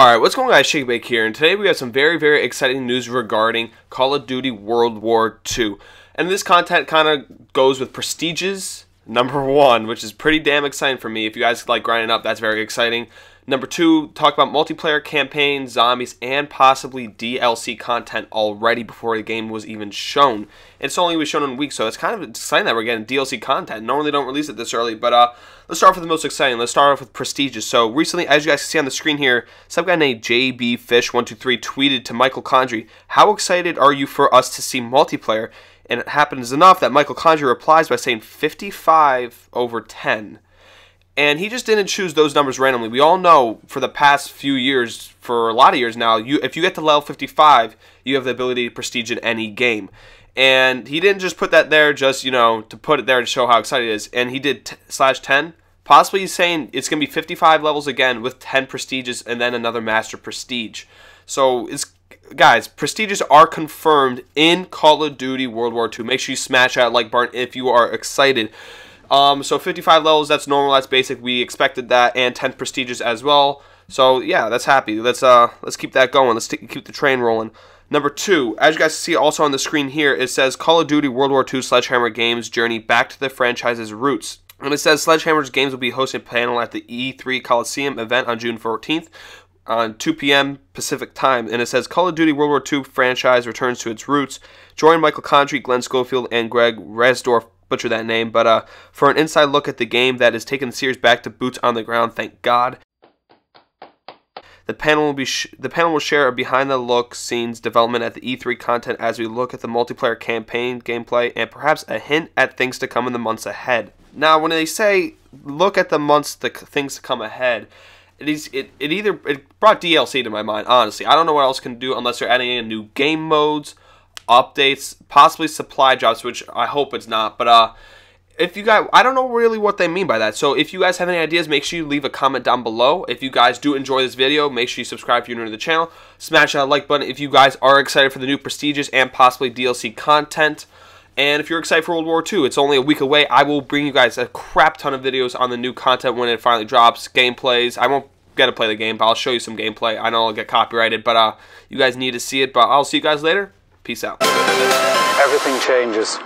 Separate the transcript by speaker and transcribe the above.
Speaker 1: Alright, what's going on guys, Shakebake here, and today we have some very, very exciting news regarding Call of Duty World War II. And this content kind of goes with Prestiges, number one, which is pretty damn exciting for me. If you guys like grinding up, that's very exciting. Number two, talk about multiplayer campaign, zombies, and possibly DLC content already before the game was even shown. It's only was shown in a week, so it's kind of exciting that we're getting DLC content. Normally don't release it this early, but uh, let's start off with the most exciting. Let's start off with prestiges. So recently, as you guys can see on the screen here, some guy named JB Fish 123 tweeted to Michael Condrey, "How excited are you for us to see multiplayer?" And it happens enough that Michael Condrey replies by saying 55 over 10 and he just didn't choose those numbers randomly. We all know for the past few years, for a lot of years now, you if you get to level 55, you have the ability to prestige in any game. And he didn't just put that there just, you know, to put it there to show how excited he is. And he did slash 10. Possibly he's saying it's going to be 55 levels again with 10 prestiges and then another master prestige. So it's guys, prestiges are confirmed in Call of Duty World War II. Make sure you smash that like button if you are excited. Um, so 55 levels, that's normal, that's basic. We expected that, and 10 prestiges as well. So yeah, that's happy. Let's uh, let's keep that going. Let's keep the train rolling. Number two, as you guys see also on the screen here, it says Call of Duty World War II Sledgehammer Games journey back to the franchise's roots. And it says Sledgehammer's Games will be hosting a panel at the E3 Coliseum event on June 14th on 2 p.m. Pacific time. And it says Call of Duty World War II franchise returns to its roots. Join Michael Condrey, Glen Schofield, and Greg Resdorf butcher that name, but uh, for an inside look at the game that is taking the series back to boots on the ground, thank God. The panel will be the panel will share a behind the look scenes development at the E3 content as we look at the multiplayer campaign gameplay and perhaps a hint at things to come in the months ahead. Now, when they say look at the months the things to come ahead, it is it, it either it brought DLC to my mind. Honestly, I don't know what else can do unless they're adding in new game modes updates, possibly supply drops, which I hope it's not. But uh, if you guys, I don't know really what they mean by that. So if you guys have any ideas, make sure you leave a comment down below. If you guys do enjoy this video, make sure you subscribe if you're new to the channel. Smash that like button if you guys are excited for the new prestiges and possibly DLC content. And if you're excited for World War II, it's only a week away. I will bring you guys a crap ton of videos on the new content when it finally drops, gameplays. I won't get to play the game, but I'll show you some gameplay. I know I'll get copyrighted, but uh, you guys need to see it. But I'll see you guys later. Peace out.
Speaker 2: Everything changes